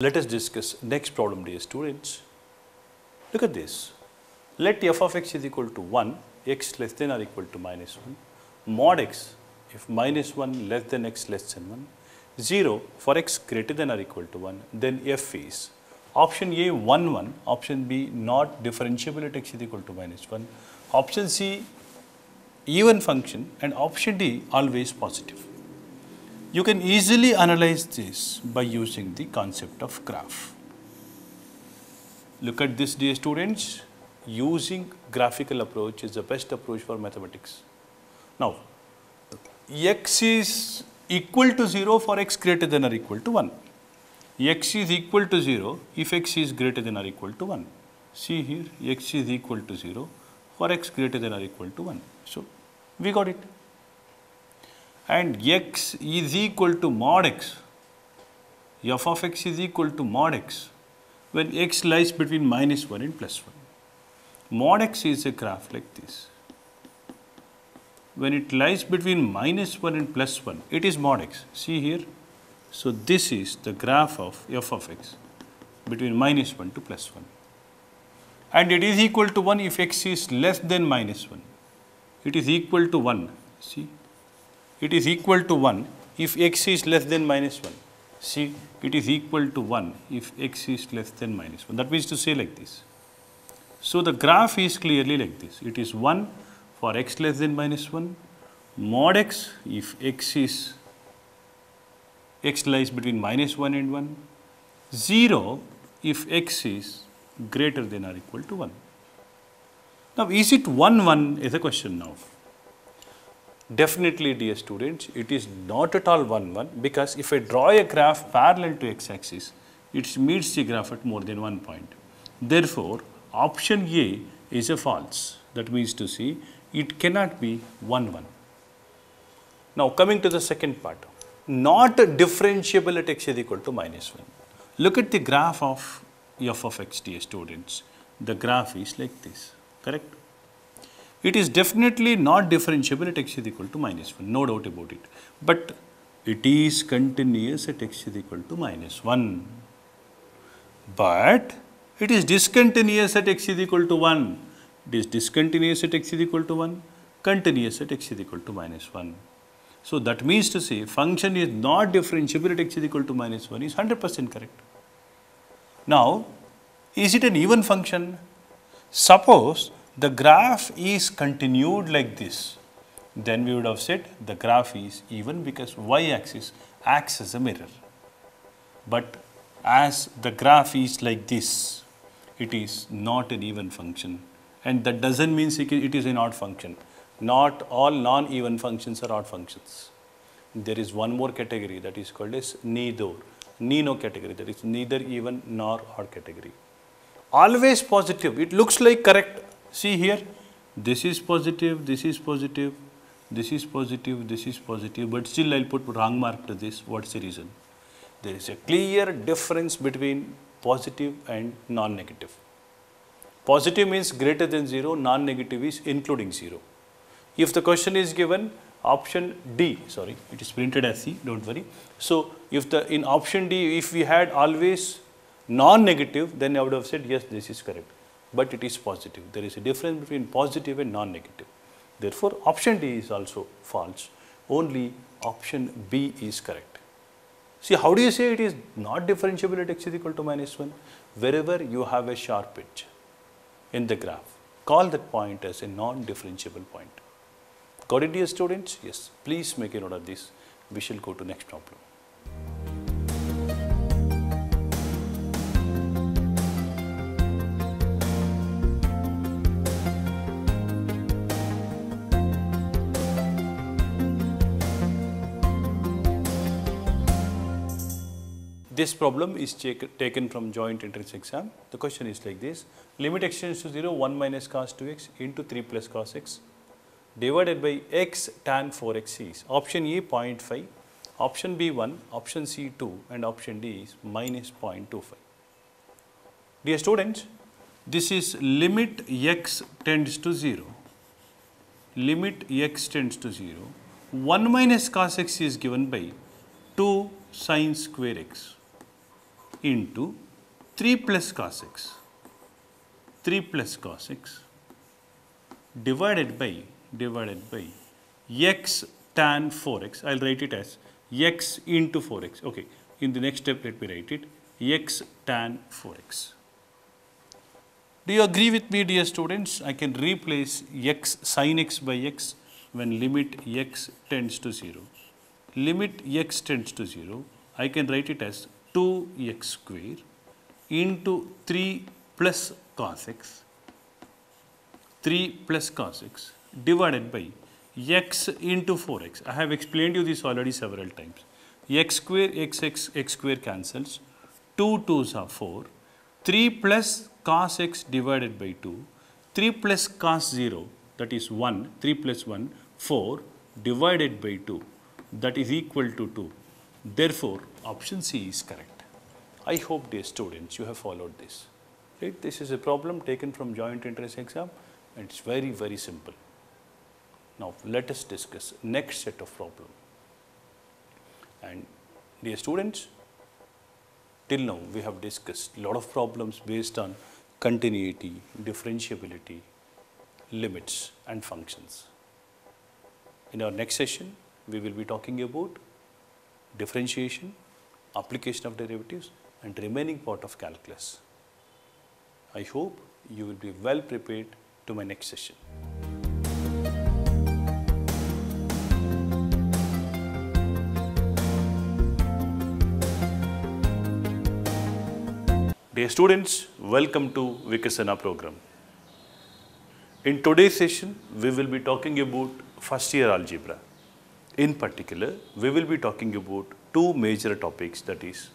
Let us discuss next problem dear students. Look at this. Let f of x is equal to 1, x less than or equal to minus 1, mod x if minus 1 less than x less than 1, 0 for x greater than or equal to 1, then f is option A 1 1, option B not differentiable at x is equal to minus 1, option C even function and option D always positive. You can easily analyze this by using the concept of graph. Look at this dear students, using graphical approach is the best approach for mathematics. Now, x is equal to 0 for x greater than or equal to 1. x is equal to 0 if x is greater than or equal to 1. See here, x is equal to 0 for x greater than or equal to 1. So, we got it and x is equal to mod x, f of x is equal to mod x when x lies between minus 1 and plus 1. Mod x is a graph like this. When it lies between minus 1 and plus 1, it is mod x. See here. So, this is the graph of f of x between minus 1 to plus 1. And it is equal to 1 if x is less than minus 1. It is equal to 1. See it is equal to 1 if x is less than minus 1. See, it is equal to 1 if x is less than minus 1. That means to say like this. So, the graph is clearly like this. It is 1 for x less than minus 1, mod x if x is x lies between minus 1 and 1, 0 if x is greater than or equal to 1. Now, is it 1 1 is a question now. Definitely dear students, it is not at all 1 1 because if I draw a graph parallel to x axis, it meets the graph at more than one point. Therefore, option A is a false. That means to say it cannot be 1 1. Now, coming to the second part, not differentiable at x is equal to minus 1. Look at the graph of f of x dear students. The graph is like this, correct? It is definitely not differentiable at x is equal to minus 1, no doubt about it. But it is continuous at x is equal to minus 1. But it is discontinuous at x is equal to 1. It is discontinuous at x is equal to 1, continuous at x is equal to minus 1. So that means to say function is not differentiable at x is equal to minus 1 is 100 percent correct. Now, is it an even function? Suppose the graph is continued like this, then we would have said the graph is even because y-axis acts as a mirror. But as the graph is like this, it is not an even function and that does not mean it is an odd function. Not all non-even functions are odd functions. There is one more category that is called as neither, NENO category that is neither even nor odd category. Always positive, it looks like correct See here, this is positive, this is positive, this is positive, this is positive, but still I will put wrong mark to this. What is the reason? There is a clear difference between positive and non-negative. Positive means greater than 0, non-negative is including 0. If the question is given option D, sorry, it is printed as C, do not worry. So, if the in option D, if we had always non-negative, then I would have said yes, this is correct but it is positive. There is a difference between positive and non-negative. Therefore, option D is also false. Only option B is correct. See, how do you say it is not differentiable at x is equal to minus 1? Wherever you have a sharp edge in the graph, call that point as a non-differentiable point. Got it dear students? Yes. Please make a note of this. We shall go to next problem. This problem is taken from joint entrance exam. The question is like this. Limit x to 0, 1 minus cos 2x into 3 plus cos x divided by x tan 4x is option A 0.5, option B 1, option C 2 and option D is minus 0.25. Dear students, this is limit x tends to 0. Limit x tends to 0. 1 minus cos x is given by 2 sine square x into 3 plus cos x 3 plus cos x divided by divided by x tan 4x. I'll write it as x into 4x. Okay, in the next step let me write it x tan 4x. Do you agree with me dear students? I can replace x sin x by x when limit x tends to 0. Limit x tends to 0, I can write it as 2x square into 3 plus cos x 3 plus cos x divided by x into 4x. I have explained you this already several times. x square x x x square cancels, 2 2s are 4, 3 plus cos x divided by 2, 3 plus cos 0 that is 1, 3 plus 1, 4 divided by 2 that is equal to 2. Therefore, option C is correct. I hope dear students you have followed this. Right? This is a problem taken from joint entrance exam and it's very very simple. Now let us discuss next set of problem. And dear students, till now we have discussed lot of problems based on continuity, differentiability, limits and functions. In our next session, we will be talking about differentiation, application of derivatives and remaining part of calculus. I hope you will be well prepared to my next session. Dear students, welcome to Vikasana program. In today's session, we will be talking about first year algebra. In particular, we will be talking about two major topics that is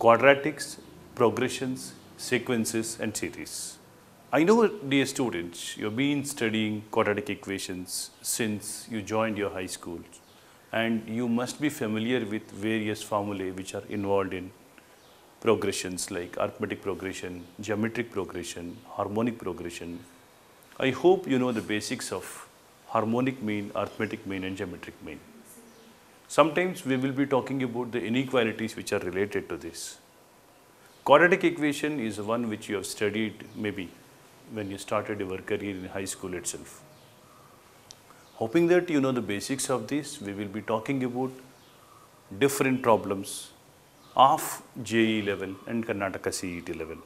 quadratics, progressions, sequences and series. I know dear students, you have been studying quadratic equations since you joined your high school and you must be familiar with various formulae which are involved in progressions like arithmetic progression, geometric progression, harmonic progression. I hope you know the basics of harmonic mean, arithmetic mean and geometric mean. Sometimes we will be talking about the inequalities which are related to this. Quadratic equation is one which you have studied maybe when you started your career in high school itself. Hoping that you know the basics of this, we will be talking about different problems of JEE level and Karnataka CET level.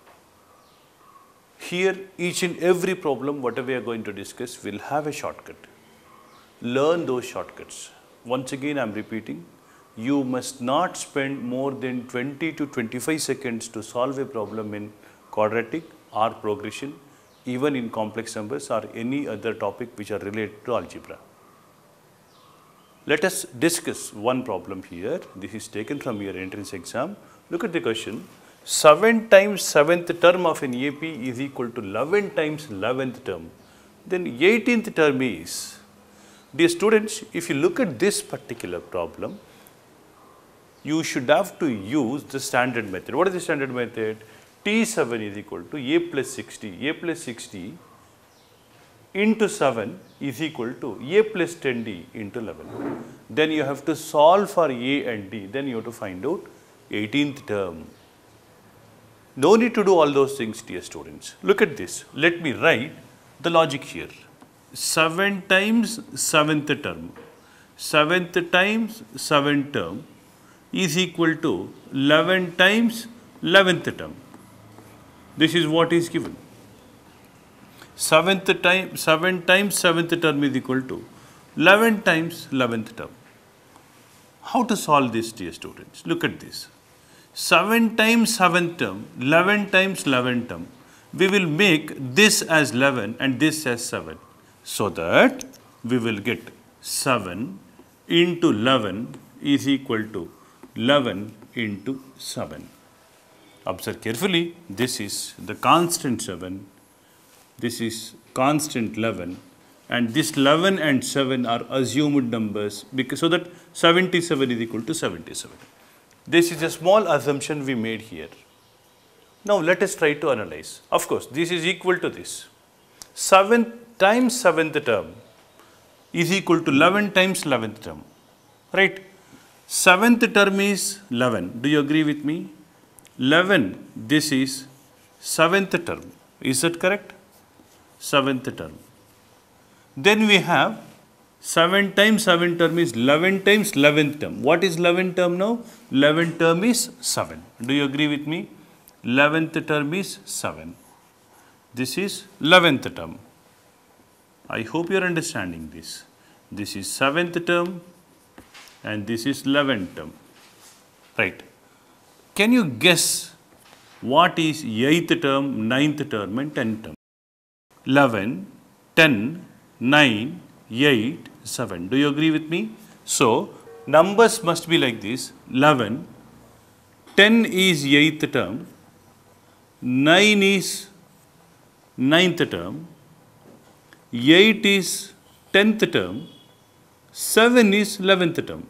Here, each and every problem, whatever we are going to discuss, will have a shortcut. Learn those shortcuts. Once again, I am repeating, you must not spend more than 20 to 25 seconds to solve a problem in quadratic or progression, even in complex numbers or any other topic which are related to algebra. Let us discuss one problem here. This is taken from your entrance exam. Look at the question. 7 times 7th term of an AP is equal to 11 times 11th term. Then 18th term is, dear students, if you look at this particular problem, you should have to use the standard method. What is the standard method? T7 is equal to A plus 60. A plus 60 into 7 is equal to A plus 10D into 11. Then you have to solve for A and D. Then you have to find out 18th term. No need to do all those things, dear students. Look at this. Let me write the logic here. 7 times 7th term. 7th times 7th term is equal to 11 times 11th term. This is what is given seventh time, 7 times seventh term is equal to 11 times 11th term. How to solve this dear students? Look at this. 7 times 7th term, 11 times 11th term. We will make this as 11 and this as 7. So that we will get 7 into 11 is equal to 11 into 7. Observe carefully, this is the constant 7 this is constant 11 and this 11 and 7 are assumed numbers because so that 77 is equal to 77. This is a small assumption we made here. Now let us try to analyze. Of course, this is equal to this. 7 times 7th term is equal to 11 times 11th term. Right? 7th term is 11. Do you agree with me? 11, this is seventh term. Is that correct? Seventh term. Then we have 7 times 7 term is 11 times 11th term. What is 11th term now? 11th term is 7. Do you agree with me? 11th term is 7. This is 11th term. I hope you are understanding this. This is 7th term and this is 11th term. Right. Can you guess what is 8th term, 9th term and 10th term? 11, 10, 9, 8, 7. Do you agree with me? So, numbers must be like this 11, 10 is 8th term, 9 is 9th term, 8 is 10th term, 7 is 11th term.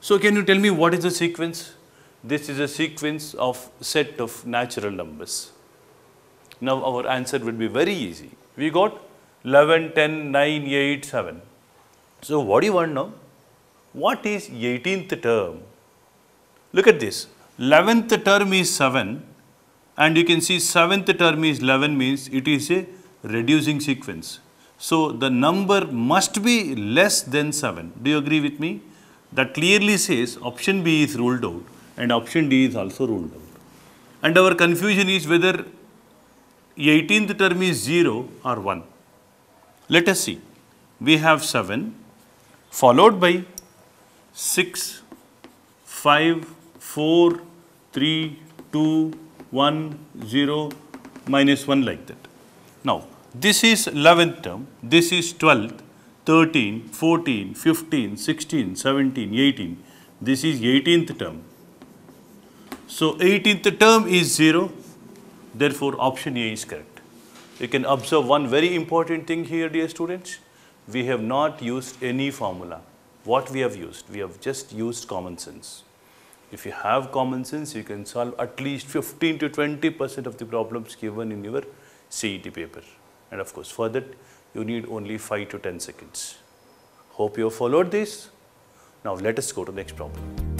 So, can you tell me what is the sequence? This is a sequence of set of natural numbers. Now, our answer will be very easy. We got 11, 10, 9, 8, 7. So, what do you want now? What is 18th term? Look at this. 11th term is 7 and you can see 7th term is 11 means it is a reducing sequence. So, the number must be less than 7. Do you agree with me? That clearly says option B is ruled out and option D is also ruled out. And our confusion is whether 18th term is 0 or 1. Let us see. We have 7 followed by 6, 5, 4, 3, 2, 1, 0, minus 1 like that. Now, this is 11th term, this is 12th, 13, 14, 15, 16, 17, 18. This is 18th term. So, 18th term is 0, therefore option A is correct. You can observe one very important thing here dear students we have not used any formula. What we have used? We have just used common sense. If you have common sense, you can solve at least 15 to 20 percent of the problems given in your CET paper. And of course, for that, you need only 5 to 10 seconds. Hope you have followed this. Now, let us go to the next problem.